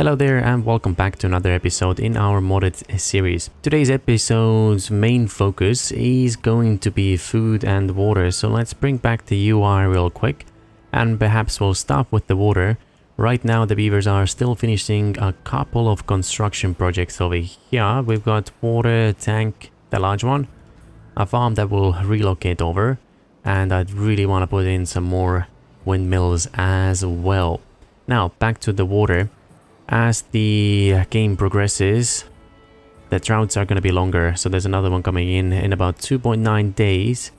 Hello there and welcome back to another episode in our modded series. Today's episode's main focus is going to be food and water, so let's bring back the UI real quick and perhaps we'll start with the water. Right now the beavers are still finishing a couple of construction projects over here. We've got water tank, the large one, a farm that will relocate over and I'd really want to put in some more windmills as well. Now back to the water. As the game progresses, the droughts are going to be longer. So there's another one coming in in about 2.9 days.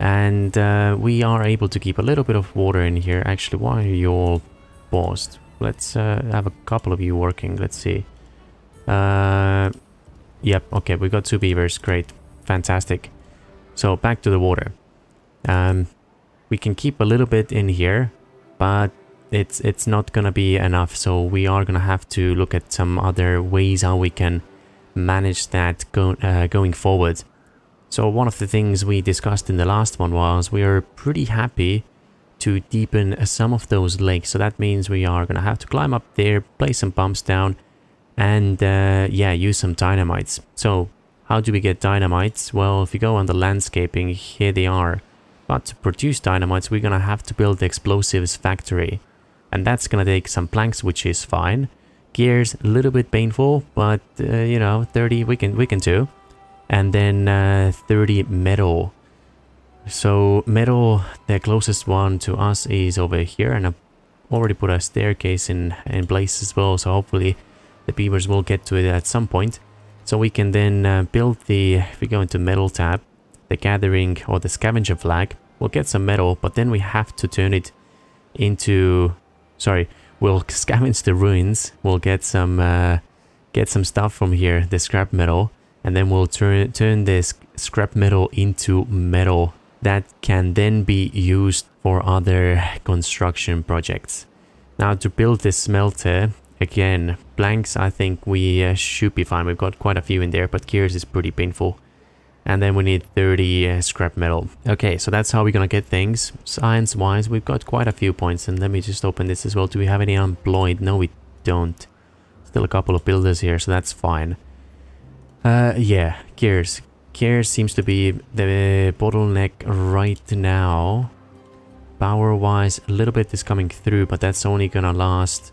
And uh, we are able to keep a little bit of water in here. Actually, why are you all paused? Let's uh, have a couple of you working. Let's see. Uh, yep, okay, we got two beavers. Great. Fantastic. So back to the water. Um, we can keep a little bit in here, but it's it's not gonna be enough. So we are gonna have to look at some other ways how we can manage that go, uh, going forward. So one of the things we discussed in the last one was we are pretty happy to deepen some of those lakes. So that means we are gonna have to climb up there place some pumps down and uh, yeah use some dynamites. So how do we get dynamites? Well if you go on the landscaping here they are. But to produce dynamites we're gonna have to build the explosives factory and that's gonna take some planks which is fine. Gears a little bit painful but uh, you know 30 we can we can do. And then uh, 30 metal. So metal the closest one to us is over here and I've already put a staircase in in place as well so hopefully the beavers will get to it at some point. So we can then uh, build the if we go into metal tab the gathering or the scavenger flag. We'll get some metal but then we have to turn it into sorry, we'll scavenge the ruins. We'll get some uh, get some stuff from here, the scrap metal, and then we'll turn turn this scrap metal into metal that can then be used for other construction projects. Now to build this smelter, again, blanks I think we uh, should be fine. We've got quite a few in there, but gears is pretty painful. And then we need 30 uh, scrap metal. Okay, so that's how we're gonna get things. Science-wise, we've got quite a few points. And let me just open this as well. Do we have any unemployed? No, we don't. Still a couple of builders here, so that's fine. Uh, yeah, gears. Gears seems to be the bottleneck right now. Power-wise, a little bit is coming through, but that's only gonna last...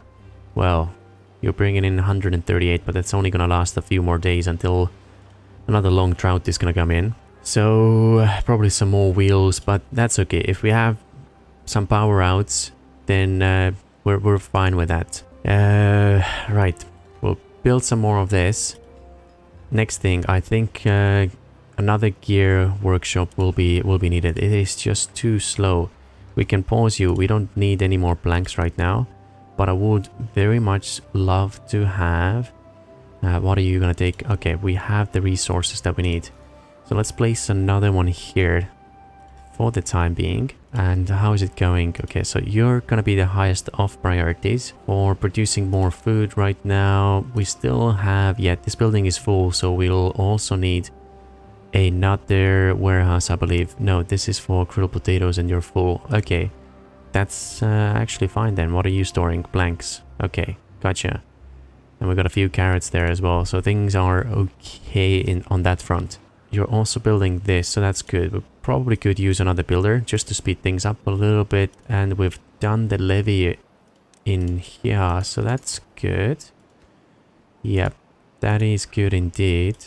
Well, you're bringing in 138, but that's only gonna last a few more days until Another long drought is gonna come in. So probably some more wheels, but that's okay. If we have some power outs, then uh, we're, we're fine with that. Uh, right, we'll build some more of this. Next thing, I think uh, another gear workshop will be will be needed. It is just too slow. We can pause you. We don't need any more planks right now, but I would very much love to have uh, what are you gonna take? Okay, we have the resources that we need. So let's place another one here for the time being. And how is it going? Okay, so you're gonna be the highest of priorities for producing more food right now. We still have, yeah, this building is full, so we'll also need another warehouse, I believe. No, this is for grilled potatoes and you're full. Okay, that's uh, actually fine then. What are you storing? Blanks. Okay, gotcha. And we've got a few carrots there as well. So things are okay in on that front. You're also building this, so that's good. We probably could use another builder just to speed things up a little bit. And we've done the levee in here, so that's good. Yep, that is good indeed.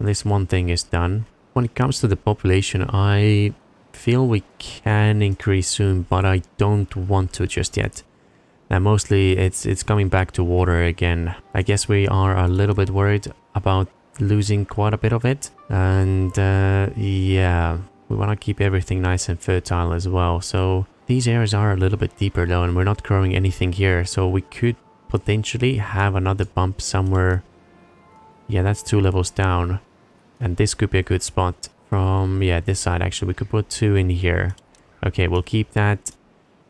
At least one thing is done. When it comes to the population, I feel we can increase soon, but I don't want to just yet. And mostly it's it's coming back to water again. I guess we are a little bit worried about losing quite a bit of it. And uh, yeah, we want to keep everything nice and fertile as well. So these areas are a little bit deeper though and we're not growing anything here. So we could potentially have another bump somewhere. Yeah, that's two levels down. And this could be a good spot from, yeah, this side actually. We could put two in here. Okay, we'll keep that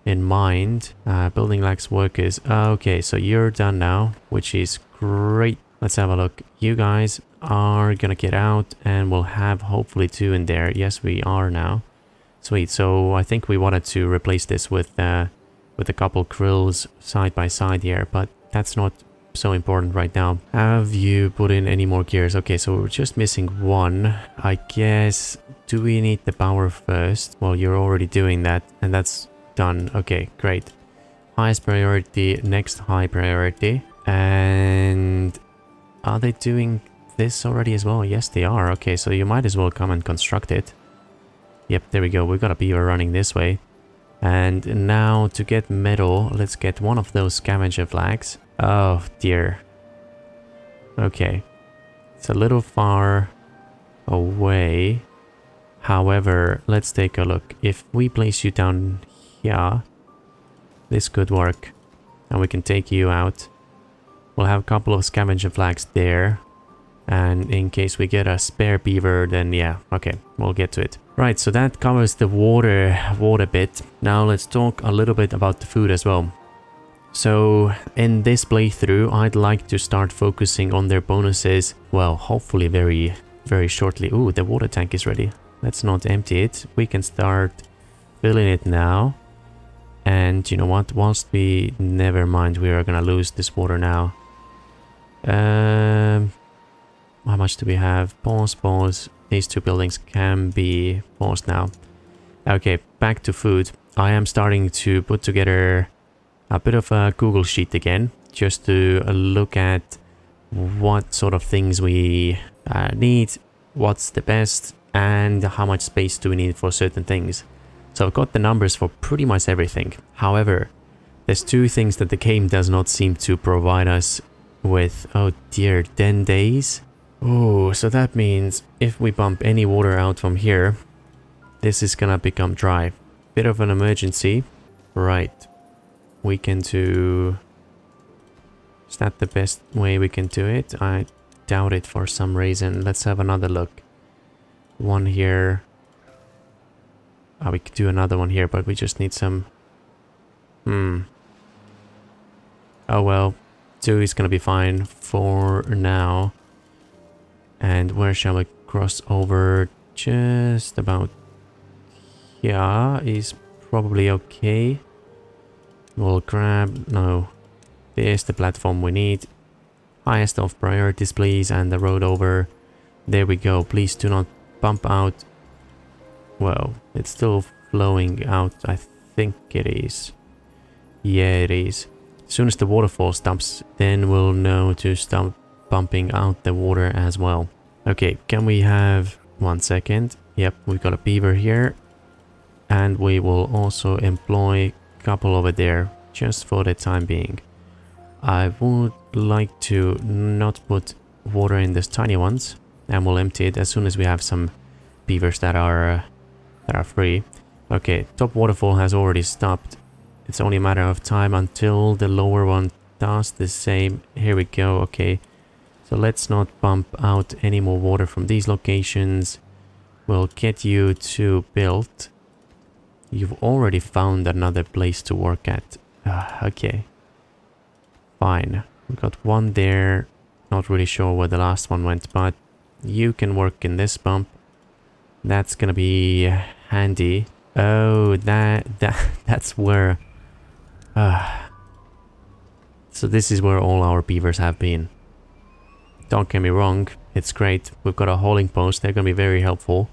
in mind. Uh, building lacks workers. Okay, so you're done now, which is great. Let's have a look. You guys are gonna get out and we'll have hopefully two in there. Yes, we are now. Sweet. So I think we wanted to replace this with uh, with a couple grills side by side here, but that's not so important right now. Have you put in any more gears? Okay, so we're just missing one. I guess, do we need the power first? Well, you're already doing that and that's done. Okay, great. Highest priority, next high priority. And are they doing this already as well? Yes, they are. Okay, so you might as well come and construct it. Yep, there we go. We've got a beaver running this way. And now to get metal, let's get one of those scavenger flags. Oh dear. Okay. It's a little far away. However, let's take a look. If we place you down here, this could work. And we can take you out. We'll have a couple of scavenger flags there. And in case we get a spare beaver, then yeah, okay, we'll get to it. Right, so that covers the water, water bit. Now let's talk a little bit about the food as well. So in this playthrough, I'd like to start focusing on their bonuses, well, hopefully very, very shortly. Ooh, the water tank is ready. Let's not empty it. We can start filling it now. And you know what, whilst we, never mind, we are gonna lose this water now. Um, how much do we have? Pause, pause. These two buildings can be paused now. Okay, back to food. I am starting to put together a bit of a Google Sheet again, just to look at what sort of things we uh, need, what's the best, and how much space do we need for certain things. So I've got the numbers for pretty much everything. However, there's two things that the game does not seem to provide us with. Oh dear, 10 days? Oh, so that means if we bump any water out from here, this is gonna become dry. Bit of an emergency. Right. We can do... Is that the best way we can do it? I doubt it for some reason. Let's have another look. One here. Oh, we could do another one here, but we just need some... Hmm. Oh well. Two is gonna be fine for now. And where shall we cross over? Just about here is probably okay. We'll grab... No. There's the platform we need. Highest of priorities, please. And the road over. There we go. Please do not bump out. Well, it's still flowing out. I think it is. Yeah, it is. As soon as the waterfall stops, then we'll know to stop pumping out the water as well. Okay, can we have one second? Yep, we've got a beaver here. And we will also employ a couple over there just for the time being. I would like to not put water in these tiny ones and we'll empty it as soon as we have some beavers that are uh, that are free. Okay, top waterfall has already stopped. It's only a matter of time until the lower one does the same. Here we go. Okay, so let's not pump out any more water from these locations. We'll get you to build. You've already found another place to work at. Uh, okay. Fine. We got one there. Not really sure where the last one went, but you can work in this pump. That's gonna be handy. Oh, that that that's where. Uh, so this is where all our beavers have been. Don't get me wrong, it's great. We've got a hauling post, they're gonna be very helpful.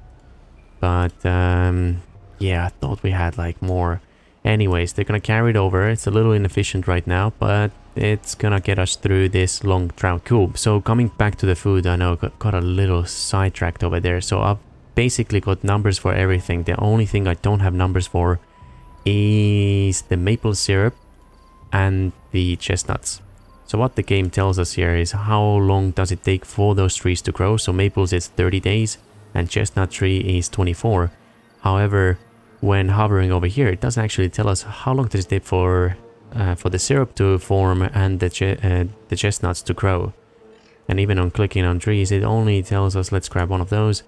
But, um, yeah, I thought we had, like, more. Anyways, they're gonna carry it over. It's a little inefficient right now, but it's gonna get us through this long drought. Cool. So coming back to the food, I know got, got a little sidetracked over there. So I've basically got numbers for everything. The only thing I don't have numbers for is the maple syrup and the chestnuts. So what the game tells us here is how long does it take for those trees to grow. So maples is 30 days and chestnut tree is 24. However, when hovering over here, it doesn't actually tell us how long does it take for uh, for the syrup to form and the, ch uh, the chestnuts to grow. And even on clicking on trees, it only tells us, let's grab one of those,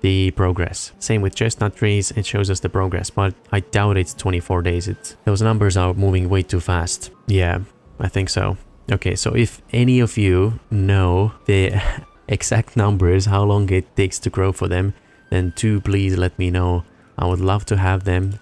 the progress. Same with chestnut trees, it shows us the progress, but I doubt it's 24 days. Those numbers are moving way too fast. Yeah, I think so. Okay, so if any of you know the exact numbers, how long it takes to grow for them, then do please let me know. I would love to have them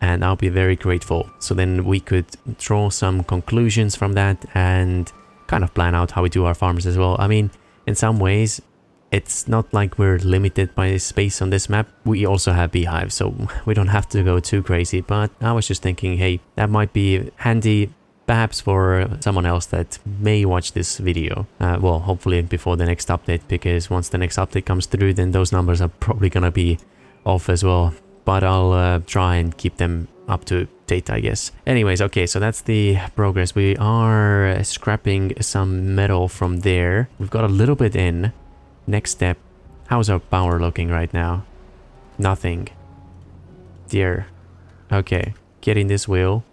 and I'll be very grateful. So then we could draw some conclusions from that and kind of plan out how we do our farms as well. I mean, in some ways, it's not like we're limited by space on this map. We also have beehives, so we don't have to go too crazy. But I was just thinking, hey, that might be handy perhaps for someone else that may watch this video. Uh, well, hopefully before the next update, because once the next update comes through, then those numbers are probably gonna be off as well. But I'll uh, try and keep them up to date, I guess. Anyways, okay, so that's the progress. We are scrapping some metal from there. We've got a little bit in. Next step. How's our power looking right now? Nothing. Dear. Okay, getting this wheel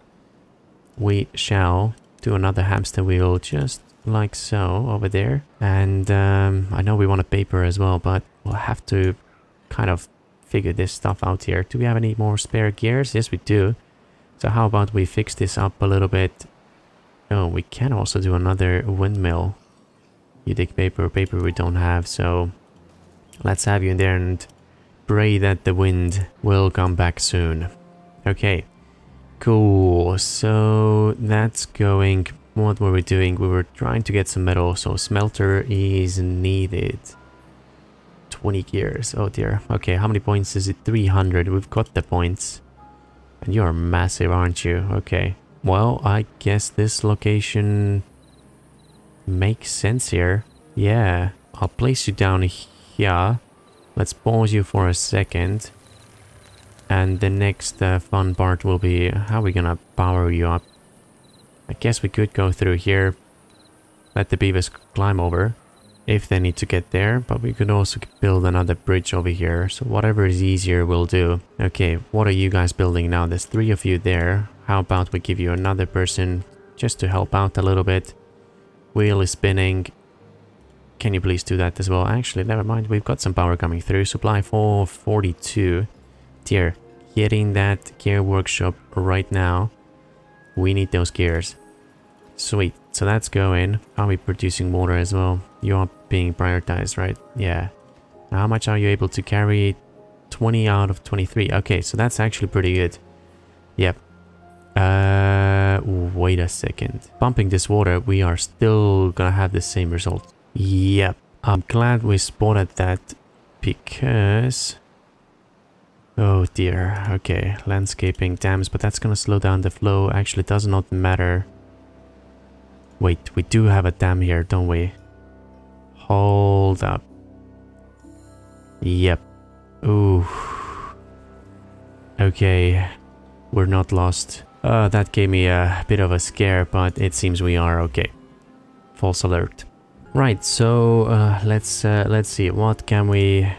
we shall do another hamster wheel just like so over there. And um, I know we want a paper as well, but we'll have to kind of figure this stuff out here. Do we have any more spare gears? Yes, we do. So how about we fix this up a little bit? Oh, we can also do another windmill. You dig paper, paper we don't have, so let's have you in there and pray that the wind will come back soon. Okay, Cool, so that's going... What were we doing? We were trying to get some metal, so smelter is needed. 20 gears, oh dear. Okay, how many points is it? 300, we've got the points. And you're massive, aren't you? Okay. Well, I guess this location makes sense here. Yeah, I'll place you down here. Let's pause you for a second. And the next uh, fun part will be how we're gonna power you up. I guess we could go through here, let the beavers climb over if they need to get there, but we could also build another bridge over here. So whatever is easier we'll do. Okay, what are you guys building now? There's three of you there. How about we give you another person just to help out a little bit. Wheel is spinning. Can you please do that as well? Actually, never mind. We've got some power coming through. Supply 442. Dear, getting that gear workshop right now. We need those gears. Sweet. So that's going. Are we producing water as well? You are being prioritized, right? Yeah. How much are you able to carry? 20 out of 23. Okay, so that's actually pretty good. Yep. Uh, wait a second. Pumping this water, we are still gonna have the same result. Yep. I'm glad we spotted that because Oh dear, okay, landscaping dams, but that's gonna slow down the flow. Actually, does not matter. Wait, we do have a dam here, don't we? Hold up. Yep. Ooh. Okay, we're not lost. Uh, that gave me a bit of a scare, but it seems we are okay. False alert. Right, so uh, let's uh, let's see. What can we?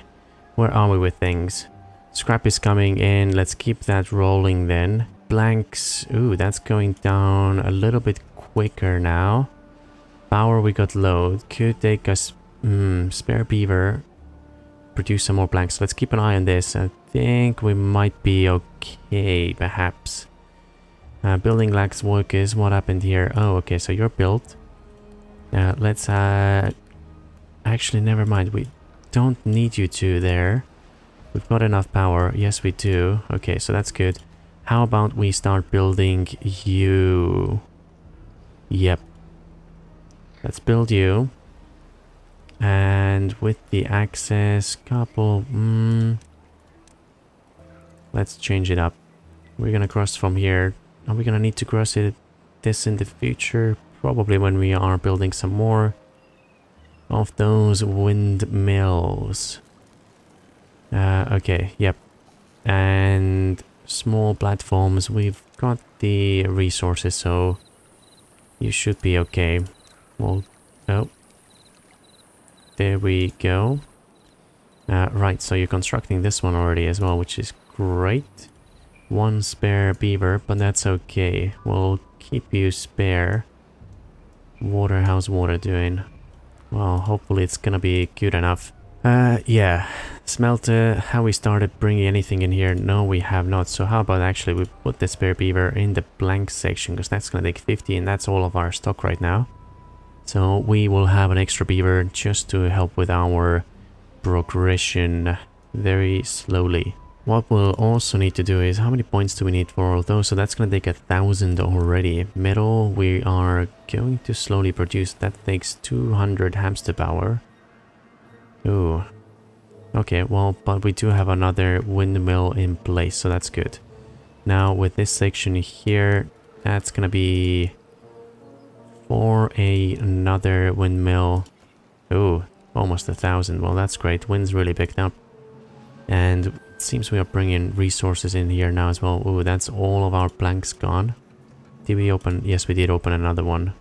Where are we with things? Scrap is coming in. Let's keep that rolling then. Blanks. Ooh, that's going down a little bit quicker now. Power we got low. Could take us... Hmm, spare beaver. Produce some more blanks. Let's keep an eye on this. I think we might be okay, perhaps. Uh, building lacks workers. What happened here? Oh, okay, so you're built. Uh, let's... Uh, actually, never mind. We don't need you two there. We've got enough power. Yes, we do. Okay, so that's good. How about we start building you? Yep. Let's build you. And with the access couple... Mm, let's change it up. We're gonna cross from here. Are we gonna need to cross it this in the future? Probably when we are building some more of those windmills. Uh, okay, yep. And small platforms, we've got the resources, so you should be okay. Well, oh. There we go. Uh, right, so you're constructing this one already as well, which is great. One spare beaver, but that's okay. We'll keep you spare. Water, how's water doing? Well, hopefully it's gonna be good enough. Uh, yeah. Smelter, how we started bringing anything in here? No, we have not. So how about actually we put the spare beaver in the blank section because that's to take 50 and that's all of our stock right now. So we will have an extra beaver just to help with our progression very slowly. What we'll also need to do is, how many points do we need for all those? So that's going to take a thousand already. Metal, we are going to slowly produce. That takes 200 hamster power. Ooh. Okay, well, but we do have another windmill in place, so that's good. Now, with this section here, that's going to be for a, another windmill. Ooh, almost a thousand. Well, that's great. Wind's really picked up. And seems we are bringing resources in here now as well. Ooh, that's all of our planks gone. Did we open? Yes, we did open another one.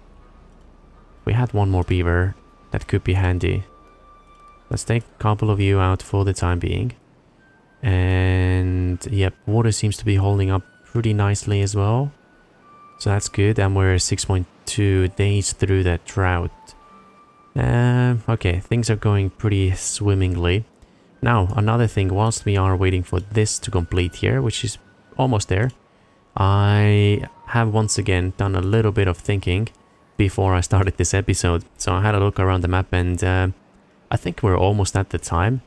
We had one more beaver. That could be handy. Let's take a couple of you out for the time being. And yep, water seems to be holding up pretty nicely as well. So that's good. And we're 6.2 days through that drought. Uh, okay, things are going pretty swimmingly. Now, another thing, whilst we are waiting for this to complete here, which is almost there, I have once again done a little bit of thinking before I started this episode. So I had a look around the map and uh, I think we're almost at the time.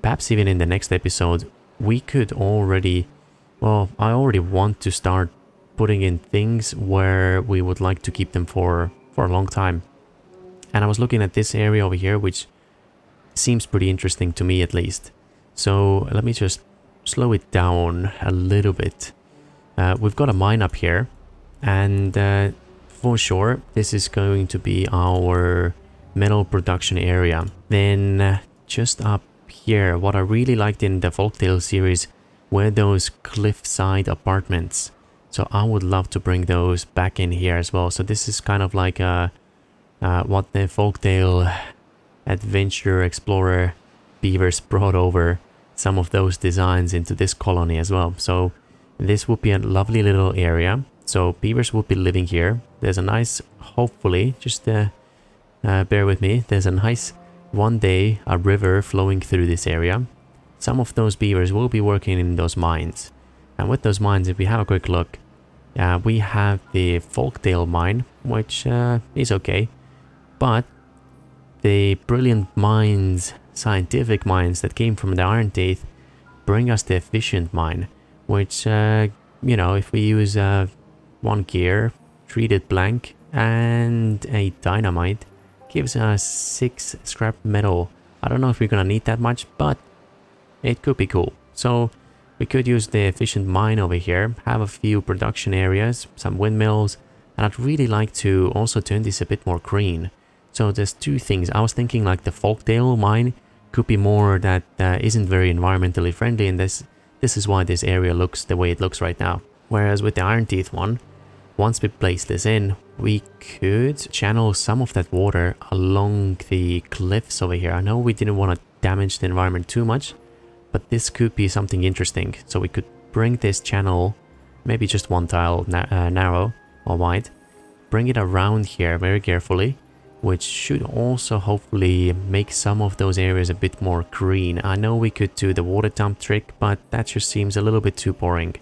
Perhaps even in the next episode, we could already... Well, I already want to start putting in things where we would like to keep them for, for a long time. And I was looking at this area over here, which seems pretty interesting to me at least. So let me just slow it down a little bit. Uh, we've got a mine up here and uh, for sure this is going to be our metal production area. Then uh, just up here, what I really liked in the Folktale series were those cliffside apartments. So I would love to bring those back in here as well. So this is kind of like a, uh, what the Folktale adventure explorer beavers brought over some of those designs into this colony as well. So this would be a lovely little area. So beavers would be living here. There's a nice, hopefully, just uh, uh, bear with me. There's a nice one day a river flowing through this area. Some of those beavers will be working in those mines. And with those mines, if we have a quick look, uh, we have the Folktale mine, which uh, is okay. But the brilliant minds, scientific minds that came from the Iron Teeth bring us the efficient mine, which, uh, you know, if we use uh, one gear, treated blank, and a dynamite, gives us six scrap metal. I don't know if we're gonna need that much, but it could be cool. So we could use the efficient mine over here, have a few production areas, some windmills, and I'd really like to also turn this a bit more green. So there's two things. I was thinking like the Folktale mine could be more that uh, not very environmentally friendly and this this is why this area looks the way it looks right now. Whereas with the Iron Teeth one, once we place this in, we could channel some of that water along the cliffs over here. I know we didn't want to damage the environment too much, but this could be something interesting. So we could bring this channel, maybe just one tile na uh, narrow or wide, bring it around here very carefully, which should also hopefully make some of those areas a bit more green. I know we could do the water dump trick, but that just seems a little bit too boring.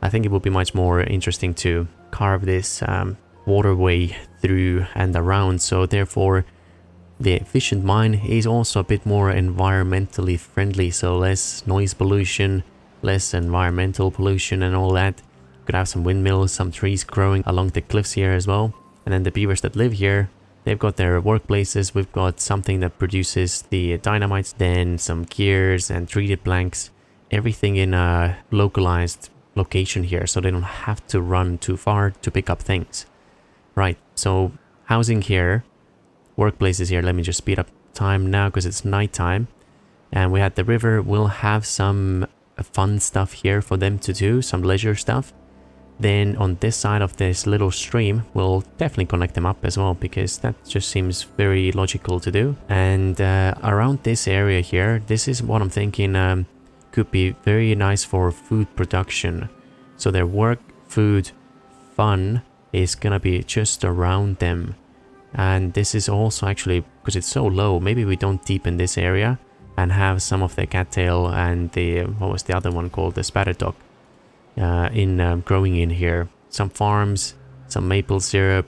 I think it would be much more interesting to carve this um, waterway through and around, so therefore the efficient mine is also a bit more environmentally friendly, so less noise pollution, less environmental pollution and all that. Could have some windmills, some trees growing along the cliffs here as well. And then the beavers that live here They've got their workplaces. We've got something that produces the dynamites, then some gears and treated blanks. Everything in a localized location here, so they don't have to run too far to pick up things. Right, so housing here, workplaces here. Let me just speed up time now because it's nighttime. And we had the river. We'll have some fun stuff here for them to do, some leisure stuff. Then on this side of this little stream, we'll definitely connect them up as well because that just seems very logical to do. And uh, around this area here, this is what I'm thinking um, could be very nice for food production. So their work, food, fun is gonna be just around them. And this is also actually, because it's so low, maybe we don't deepen this area and have some of the cattail and the, what was the other one called, the spatterdock uh, in um, growing in here. Some farms, some maple syrup,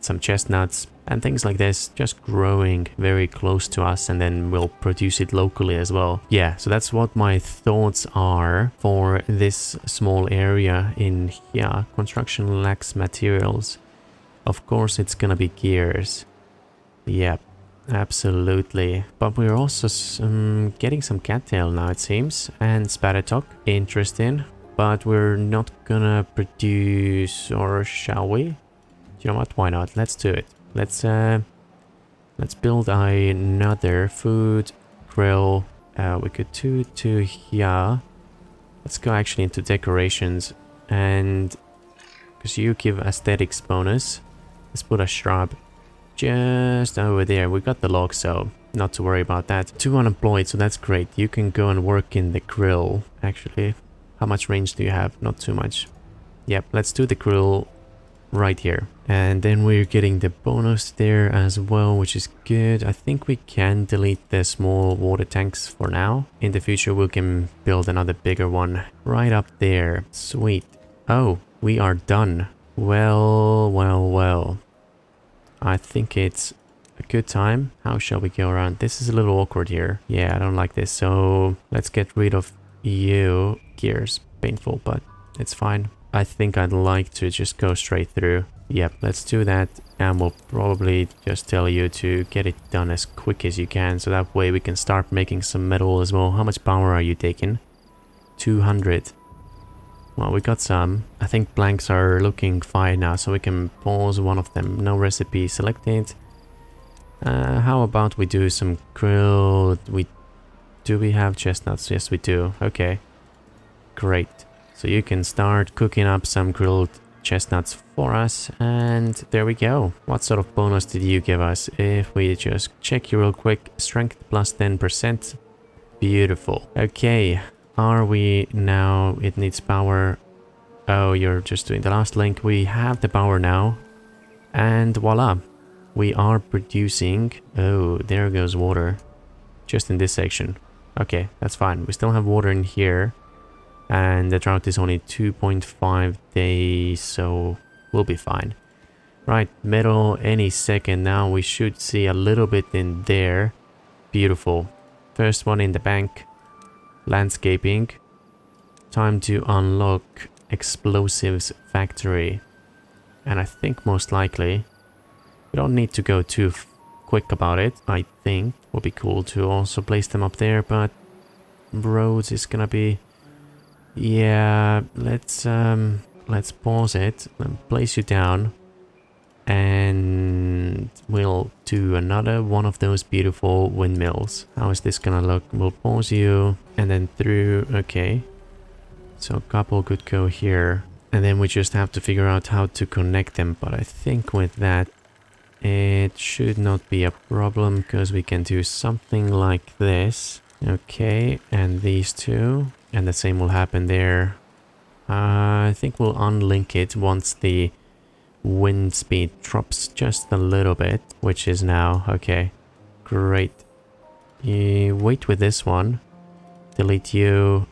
some chestnuts, and things like this just growing very close to us and then we'll produce it locally as well. Yeah so that's what my thoughts are for this small area in here. Construction lacks materials. Of course it's gonna be gears. Yep absolutely. But we're also um, getting some cattail now it seems and spatterdock. Interesting but we're not gonna produce or shall we you know what why not let's do it Let's uh, let's build another food grill. Uh, we could do to here. Let's go actually into decorations and because you give aesthetics bonus. Let's put a shrub just over there. We got the log, so not to worry about that. Two unemployed, so that's great. You can go and work in the grill. Actually, how much range do you have? Not too much. Yep, let's do the grill right here. And then we're getting the bonus there as well, which is good. I think we can delete the small water tanks for now. In the future, we can build another bigger one right up there. Sweet. Oh, we are done. Well, well, well. I think it's a good time. How shall we go around? This is a little awkward here. Yeah, I don't like this. So let's get rid of you. Gears. Painful, but it's fine. I think I'd like to just go straight through. Yep, let's do that. And we'll probably just tell you to get it done as quick as you can. So that way we can start making some metal as well. How much power are you taking? 200. Well, we got some. I think blanks are looking fine now. So we can pause one of them. No recipe selected. Uh, how about we do some grill? We Do we have chestnuts? Yes, we do. Okay. Great. So you can start cooking up some grilled chestnuts for us and there we go. What sort of bonus did you give us? If we just check you real quick, strength plus 10%. Beautiful. Okay, are we now, it needs power. Oh, you're just doing the last link. We have the power now and voila. We are producing, oh, there goes water. Just in this section. Okay, that's fine. We still have water in here and the drought is only 2.5 days so we'll be fine. Right metal any second now we should see a little bit in there. Beautiful. First one in the bank. Landscaping. Time to unlock explosives factory. And I think most likely we don't need to go too quick about it I think. Would be cool to also place them up there but roads is gonna be yeah, let's um let's pause it and place you down and we'll do another one of those beautiful windmills. How is this gonna look? We'll pause you and then through, okay. So a couple could go here and then we just have to figure out how to connect them. But I think with that, it should not be a problem because we can do something like this. Okay, and these two. And the same will happen there. Uh, I think we'll unlink it once the wind speed drops just a little bit, which is now. Okay, great. You wait with this one. Delete you.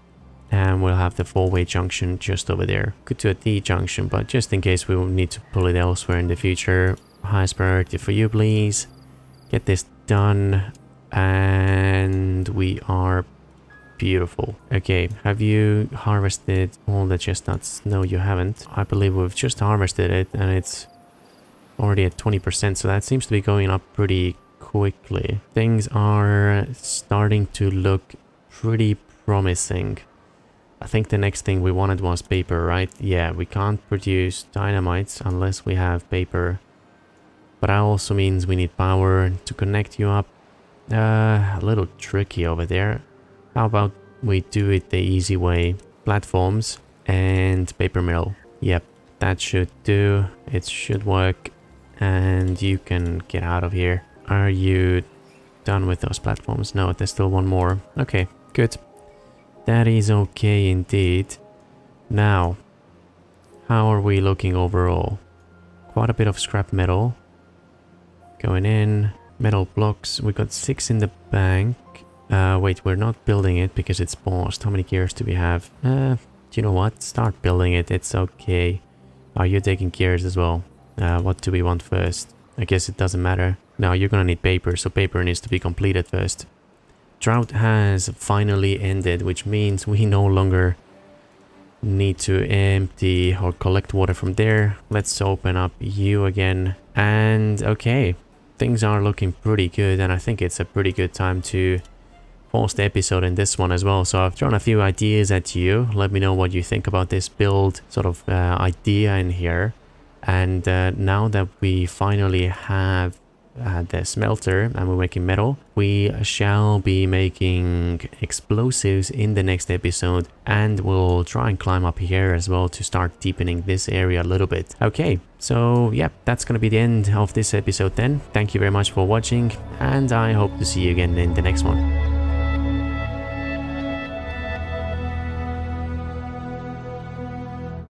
And we'll have the four-way junction just over there. Could do a T junction, but just in case we will need to pull it elsewhere in the future. Highest priority for you, please. Get this done. And we are Beautiful. Okay, have you harvested all the chestnuts? No, you haven't. I believe we've just harvested it and it's already at 20%, so that seems to be going up pretty quickly. Things are starting to look pretty promising. I think the next thing we wanted was paper, right? Yeah, we can't produce dynamites unless we have paper. But that also means we need power to connect you up. Uh, a little tricky over there. How about we do it the easy way? Platforms and paper mill. Yep, that should do. It should work. And you can get out of here. Are you done with those platforms? No, there's still one more. Okay, good. That is okay indeed. Now, how are we looking overall? Quite a bit of scrap metal. Going in. Metal blocks. We got six in the bank. Uh, wait, we're not building it because it's paused. How many gears do we have? Uh, you know what? Start building it. It's okay. Are you taking gears as well? Uh, what do we want first? I guess it doesn't matter. Now you're gonna need paper, so paper needs to be completed first. Drought has finally ended, which means we no longer need to empty or collect water from there. Let's open up you again. And okay, things are looking pretty good and I think it's a pretty good time to the episode in this one as well. So I've thrown a few ideas at you. Let me know what you think about this build sort of uh, idea in here. And uh, now that we finally have uh, the smelter and we're making metal, we shall be making explosives in the next episode and we'll try and climb up here as well to start deepening this area a little bit. Okay, so yeah, that's gonna be the end of this episode then. Thank you very much for watching and I hope to see you again in the next one.